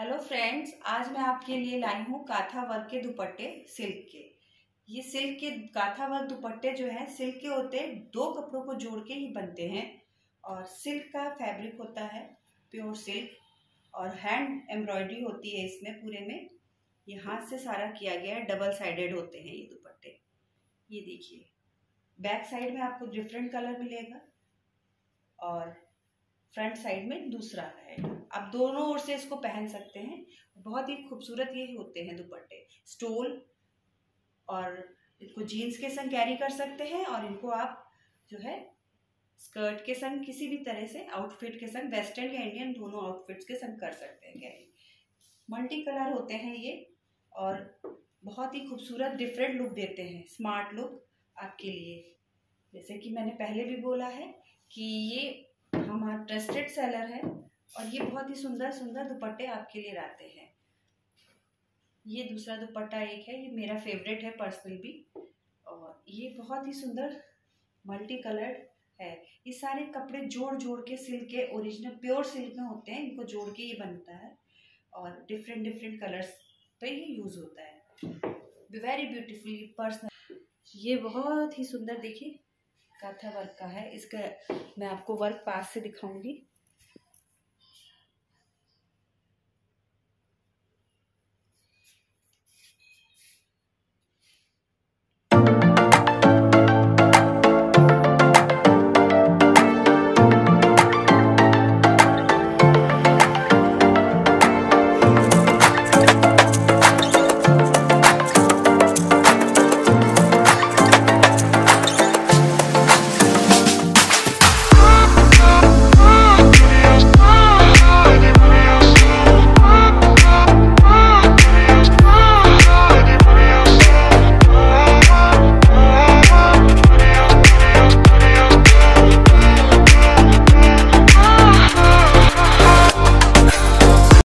Hello friends, आज मैं आपके लिए लाई हूँ काथा वर्क के दुपट्टे सिल्क के। ये सिल्क के, काथा वर्क दुपट्टे जो है, सिल्क के होते हैं, दो कपड़ों को जोड़ के ही बनते हैं। और सिल्क का फैब्रिक होता है प्योर सिल्क और हैंड एम्ब्रॉयडरी होती है इसमें पूरे में। ये हाथ से सारा किया गया है, डबल साइडेड होते हैं ये दुपट्टे। ये देखिए, बैक साइड में आपको डिफरेंट कलर मिलेगा और फ्रंट साइड में दूसरा रहेगा आप दोनों ओर से इसको पहन सकते हैं। बहुत ही खूबसूरत ये होते हैं दुपट्टे। स्टोल और इनको जीन्स के संग कैरी कर सकते हैं और इनको आप जो है स्कर्ट के संग, किसी भी तरह से आउटफिट के संग वेस्टर्न या इंडियन दोनों आउटफिट्स के संग कर सकते हैं कैरी मल्टी कलर होते हैं ये और बहुत ही खूबसूरत डिफरेंट लुक देते हैं। स्मार्ट लुक आपके लिए। जैसे कि मैंने पहले भी बोला है कि ये हमारा ट्रस्टेड सेलर है और ये बहुत ही सुंदर सुंदर दुपट्टे आपके लिए लाते हैं। ये दूसरा दुपट्टा एक है, ये मेरा फेवरेट है पर्सनल भी। और ये बहुत ही सुंदर मल्टी कलर्ड है। ये सारे कपड़े जोड़ जोड़ के सिल्क के ओरिजिनल प्योर सिल्क में होते हैं, इनको जोड़ के ये बनता है। और डिफरेंट डिफरेंट कलर्स पे ये यूज़ होता है। वेरी ब्यूटीफुली पर्सनल ये बहुत ही सुंदर, देखिए काथा वर्क का है। इसका मैं आपको वर्क पास से दिखाऊँगी।